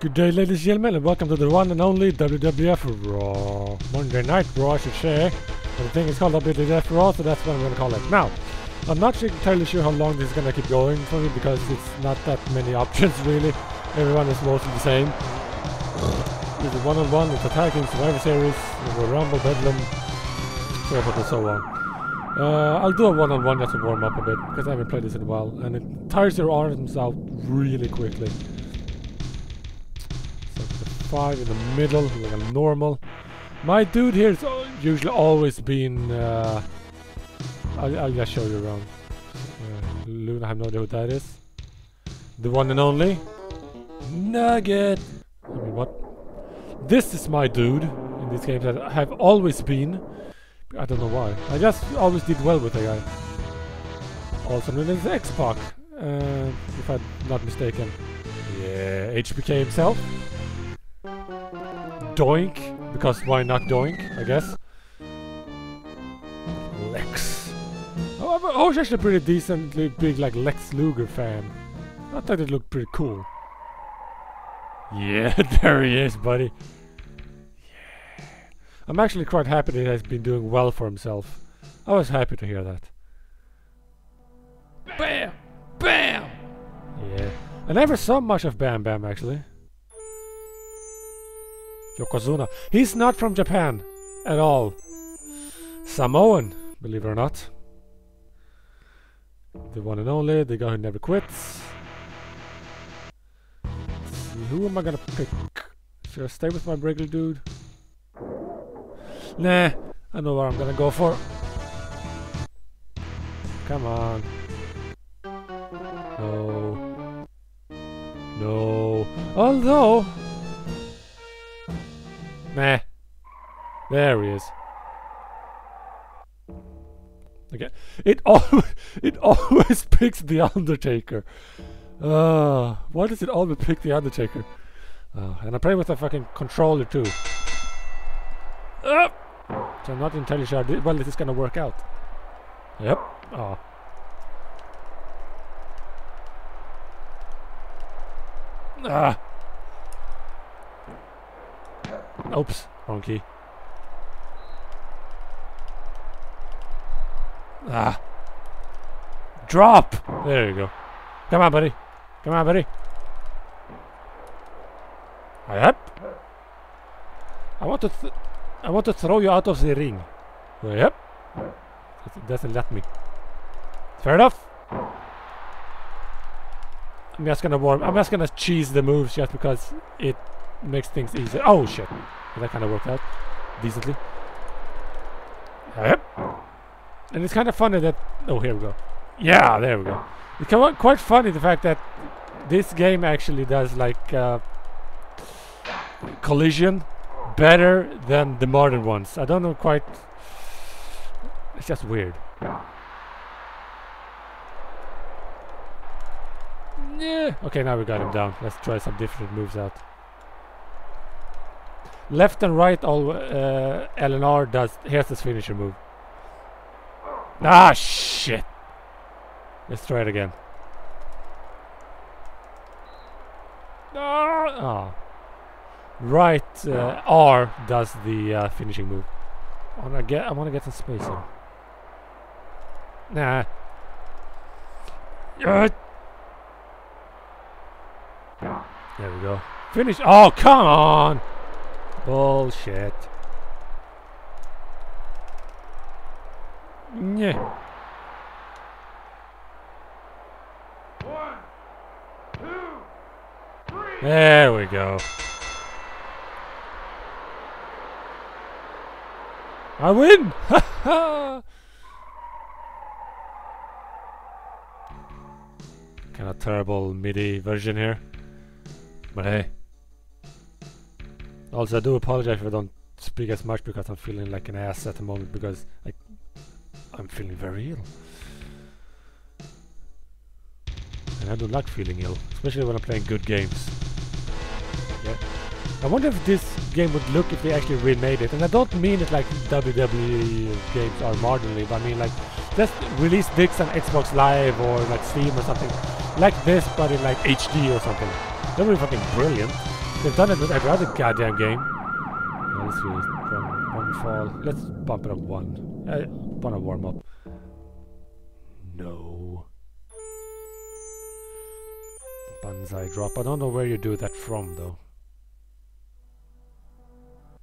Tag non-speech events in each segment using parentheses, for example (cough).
Good day, ladies and gentlemen, and welcome to the one and only WWF Raw. Monday Night Raw, I should say. But the thing is called WWF Raw, so that's what I'm going to call it. Now, I'm not entirely sure how long this is going to keep going for me because it's not that many (laughs) options, really. Everyone is mostly the same. (sighs) It's a one-on-one, it's attacking tag team Survivor Series, it's a Rumble, Bedlam, so forth and so on. Uh, I'll do a one-on-one just to warm up a bit because I haven't played this in a while, and it tires your arms out really quickly. Five in the middle, like a normal. My dude here has usually always been. Uh, I'll, I'll just show you around. Uh, Luna, I have no idea who that is. The one and only Nugget. I mean, what? This is my dude in these games that I have always been. I don't know why. I just always did well with the guy. Also known as X-Pac, uh, if I'm not mistaken. Yeah, HBK himself. Doink, because why not Doink, I guess. Lex. Oh, I've always oh, actually a pretty decently big like Lex Luger fan. I thought it looked pretty cool. Yeah, (laughs) there he is, buddy. Yeah. I'm actually quite happy that he has been doing well for himself. I was happy to hear that. Bam! Bam! Yeah. I never saw much of Bam Bam actually. Yokozuna. He's not from Japan at all. Samoan, believe it or not. The one and only, the guy who never quits. Who am I gonna pick? Should I stay with my regular dude? Nah, I know what I'm gonna go for. Come on. No. No. Although. Nah. There he is. Okay. It (laughs) always it always picks the Undertaker. Uh, why does it always pick the Undertaker? Uh, and I play with a fucking controller too. Uh, so I'm not entirely sure well this is gonna work out. Yep. Oh. Ah. Oops, wrong key. Ah. Drop! There you go. Come on, buddy. Come on, buddy. Yep. I want to I want to throw you out of the ring. Yep. It doesn't let me. Fair enough. I'm just gonna warm. I'm just gonna cheese the moves just because it makes things easier. Oh shit! That kind of worked out decently. Yep. And it's kind of funny that. Oh, here we go. Yeah, there we go. It's quite funny the fact that this game actually does like uh, collision better than the modern ones. I don't know quite. It's just weird. Yeah. Okay, now we got him down. Let's try some different moves out. Left and right, all uh, LNR does. Here's his finisher move. Ah, shit. Let's try it again. Ah, ah. Right, uh, R does the uh, finishing move. I wanna get. I wanna get some space here. Nah. Uh, there we go. Finish. Oh, come on! Bullshit. Yeah. There we go. I win! (laughs) Ha ha! Kind of terrible MIDI version here. But hey. Also, I do apologize if I don't speak as much because I'm feeling like an ass at the moment because like I'm feeling very ill. And I don't like feeling ill, especially when I'm playing good games. Yeah. I wonder if this game would look if they actually remade it. And I don't mean it like WWE games are modernly, but I mean like just release this on Xbox Live or like Steam or something like this, but in like HD or something. That would be fucking brilliant. They've done it with every other goddamn game. Yeah, let's see. One, one fall. Let's bump it up one. I want to warm up. No. Banzai drop. I don't know where you do that from though.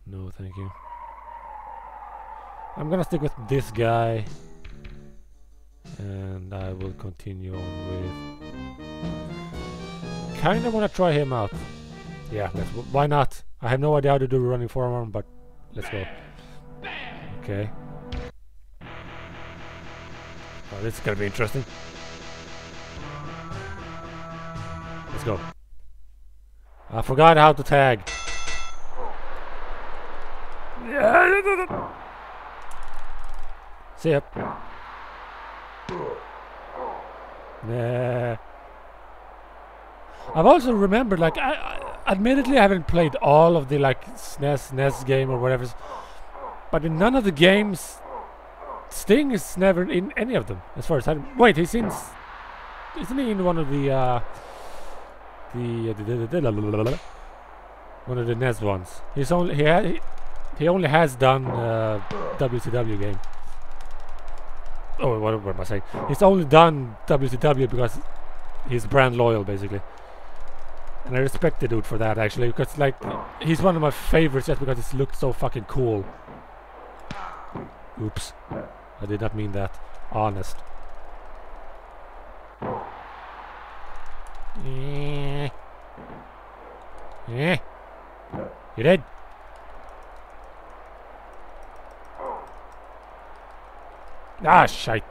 No, thank you. I'm gonna stick with this guy. And I will continue on with... Kinda wanna try him out. Yeah. Why not? I have no idea how to do running forearm, but let's go. Okay. Oh, this is gonna be interesting. Let's go. I forgot how to tag. Yeah. See ya. Nah. I've also remembered, like, I, I, admittedly, I haven't played all of the like SNES, NES game or whatever, but in none of the games, Sting is never in any of them, as far as I. Wait, he's in. Isn't he in one of the uh, the, uh, the, the, the one of the NES ones? He's only he ha he, he only has done uh, WCW game. Oh, what, what am I saying? He's only done WCW because he's brand loyal, basically. And I respect the dude for that, actually, because, like, he's one of my favorites just because he looks so fucking cool. Oops. I did not mean that. Honest. Yeah. Yeah. You dead? Ah, shite.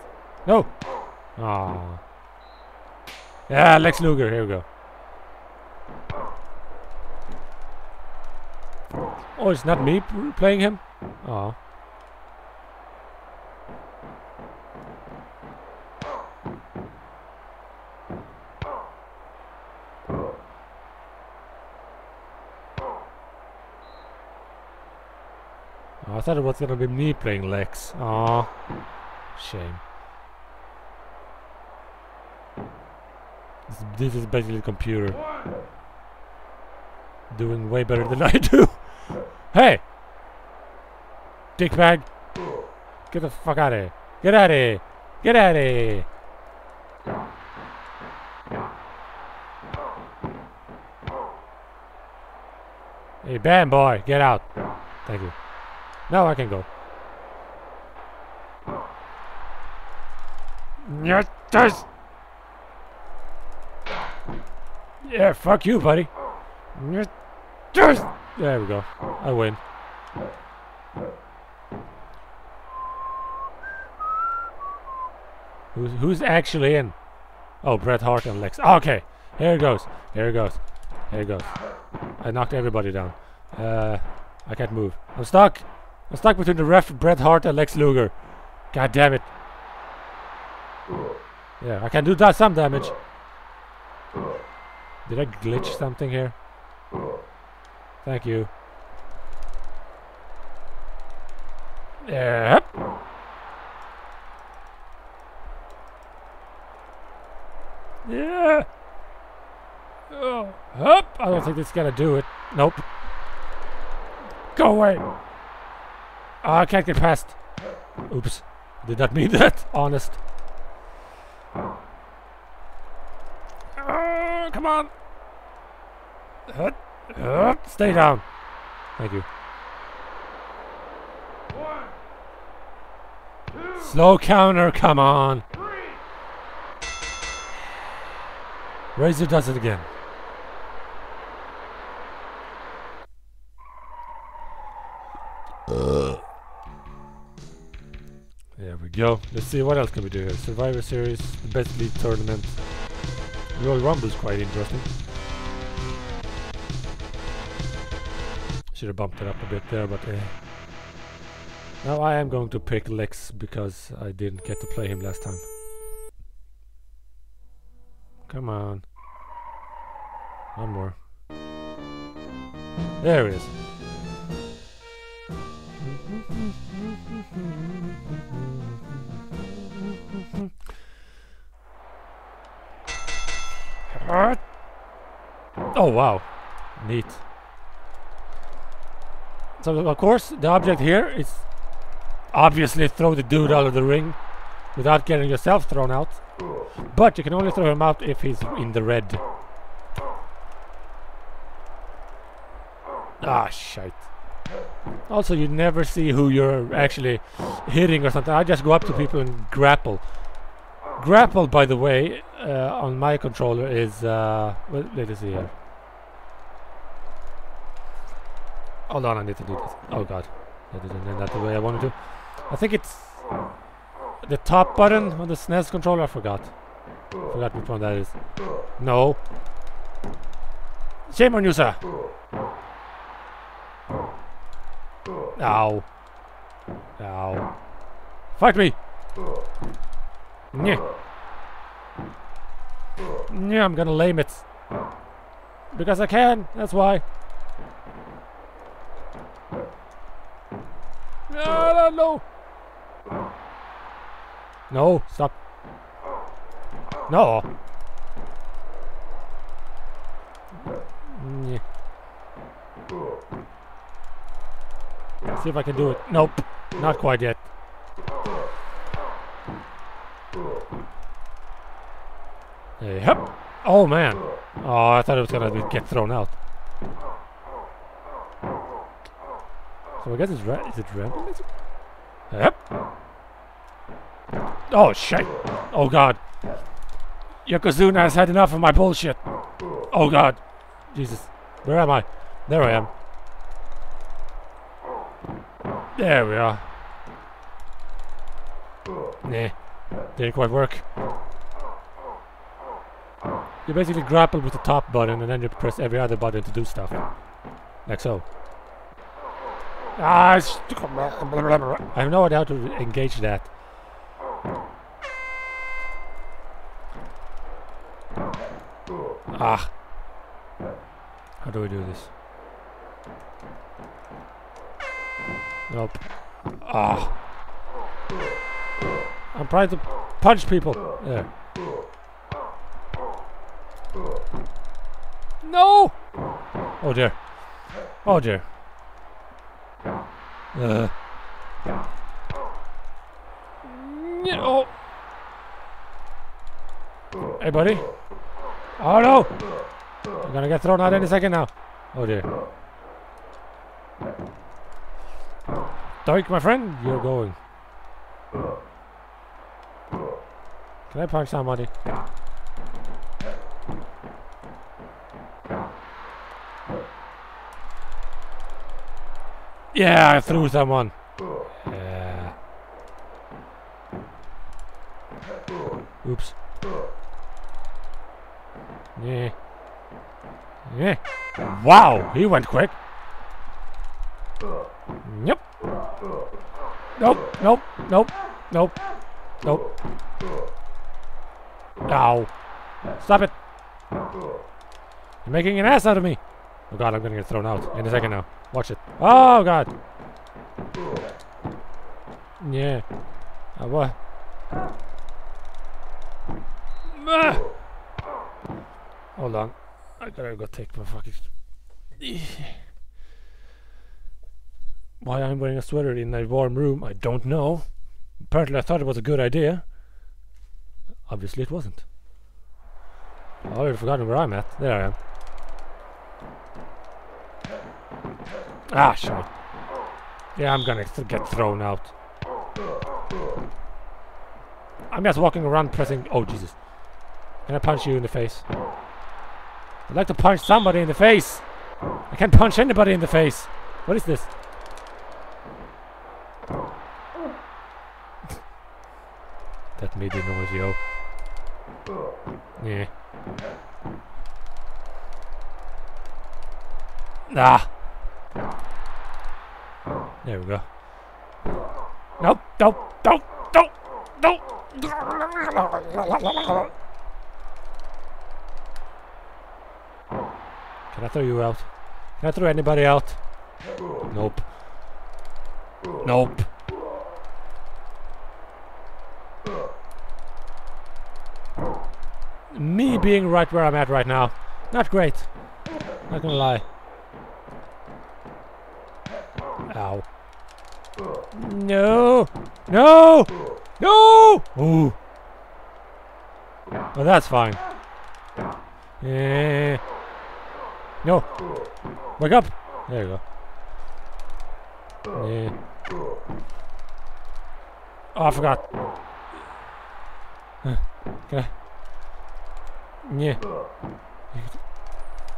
No. Ah. Yeah, Lex Luger. Here we go. Oh, it's not me playing him? Oh. Oh, I thought it was gonna be me playing Lex. Oh, shame. This, is basically a computer doing way better than I do. (laughs) hey, dickbag, get the fuck out of here! Get out of here! Get out of here! Hey, bam boy, get out! Thank you. Now I can go. Yes. Yeah, fuck you, buddy. There we go. I win. Who's who's actually in? Oh, Bret Hart and Lex. Okay, here it goes. Here it goes. Here it goes. I knocked everybody down. Uh, I can't move. I'm stuck. I'm stuck between the ref, Bret Hart, and Lex Luger. God damn it. Yeah, I can do that some damage. Did I glitch something here? Thank you. Yep. Yeah. Oh, up. I don't think this is gonna do it. Nope. Go away. Oh, I can't get past. Oops. Did not mean (laughs) that. Honest. Oh, come on. Hut. Hut. Stay down. Thank you. One, two, Slow counter, come on. Three. Razor does it again. Uh. There we go. Let's see what else can we do here. Survivor Series, the Best League Tournament. Royal Rumble is quite interesting. Should have bumped it up a bit there, but uh, now I am going to pick Lex because I didn't get to play him last time. Come on. One more. There he is. Oh wow. Neat. So of course the object here is obviously throw the dude out of the ring without getting yourself thrown out. But you can only throw him out if he's in the red. Ah, shite. Also, you never see who you're actually hitting or something. I just go up to people and grapple. Grapple, by the way, uh, on my controller is... Uh, well, let us see here. Oh, Hold on, I need to do this. Oh god. I didn't end that the way I wanted to. I think it's the top button on the SNES controller. I forgot. Forgot which one that is. No. Shame on you, sir. Ow. Ow. Fight me! Yeah. Yeah, I'm gonna lame it. Because I can, that's why. No, no, no. No, stop. No. Yeah. See if I can do it. Nope. Not quite yet. Yep. Oh man. Oh, I thought it was gonna get thrown out. So I guess it's red. Is it red? Yep. Oh shit. Oh god. Yokozuna has had enough of my bullshit. Oh god. Jesus. Where am I? There I am. There we are. Nah. Didn't quite work. You basically grapple with the top button and then you press every other button to do stuff. Like so. Ah, I have no idea how to engage that. Ah. How do we do this? Nope. Ah. I'm trying to punch people. There. No! Oh dear. Oh dear. Uh. Yeah, oh. Hey, buddy. Oh no! I'm gonna get thrown out any second now. Oh dear. Doink, my friend, you're going. Can I punch somebody? Yeah, I threw someone. Yeah. Oops. Yeah. Yeah. Wow, he went quick. Yep. Nope, nope, nope, nope, nope. Ow. Stop it. You're making an ass out of me. Oh god, I'm gonna get thrown out in a second now. Watch it. Oh god. Yeah. Uh, what? Ah! Hold on. I gotta go take my fucking... (sighs) Why I'm wearing a sweater in a warm room, I don't know. Apparently I thought it was a good idea. Obviously it wasn't. I already forgotten where I'm at. There I am. Ah, shit. Yeah, I'm gonna get thrown out. I'm just walking around pressing... Oh, Jesus. Can I punch you in the face? I'd like to punch somebody in the face! I can't punch anybody in the face! What is this? (laughs) that made the noise, yo. Yeah. Ah! There we go. Nope, nope, nope, nope, nope! Can I throw you out? Can I throw anybody out? Nope. Nope. Me being right where I'm at right now. Not great. Not gonna lie. Ow. No! No! No! Ooh. Well, that's fine. Eh. No! Wake up! There you go. Yeah. Oh, I forgot. Uh, Can I? Yeah.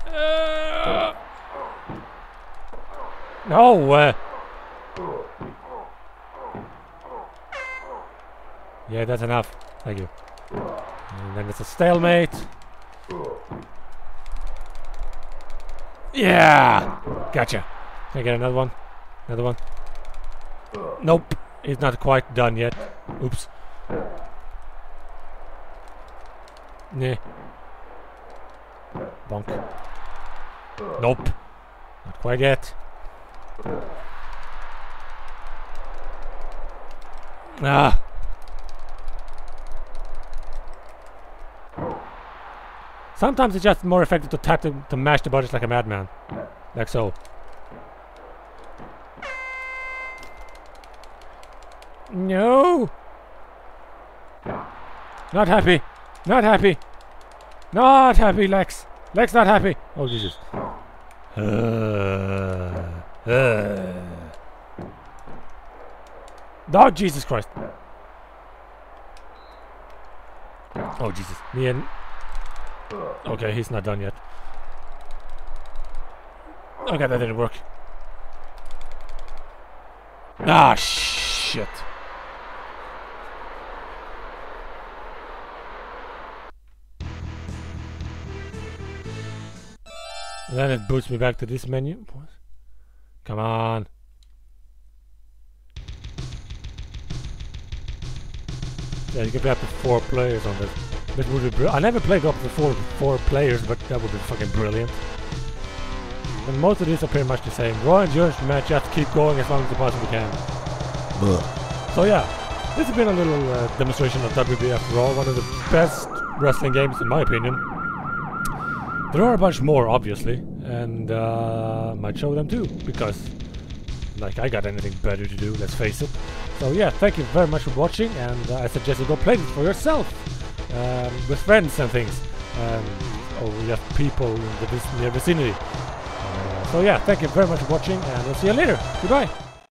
Uh, no! Uh. Yeah, that's enough. Thank you. And then it's a stalemate. Yeah! Gotcha. Can I get another one? Another one? Nope. He's not quite done yet. Oops. Nah. Bonk. Nope. Not quite yet. Ah. Sometimes it's just more effective to tap to, to mash the buttons like a madman. Like so. No! Not happy! Not happy! Not happy, Lex! Lex not happy! Oh, Jesus. Uh, uh. Oh, Jesus Christ. Oh, Jesus. Me and... Okay, he's not done yet. Okay, that didn't work. Ah, shit. Then it boots me back to this menu. What? Come on. Yeah, you can play up to four players on this. This would be br- I never played up to four four players, but that would be fucking brilliant. And most of these are pretty much the same. Raw endurance match, you have to keep going as long as you possibly can. So yeah, this has been a little uh, demonstration of WWF Raw, one of the best wrestling games in my opinion. There are a bunch more, obviously, and uh, might show them too, because like I got anything better to do, let's face it. So yeah, thank you very much for watching, and uh, I suggest you go play this for yourself, um, with friends and things, um, or have people in the near vicinity. Uh, so yeah, thank you very much for watching, and we'll see you later. Goodbye.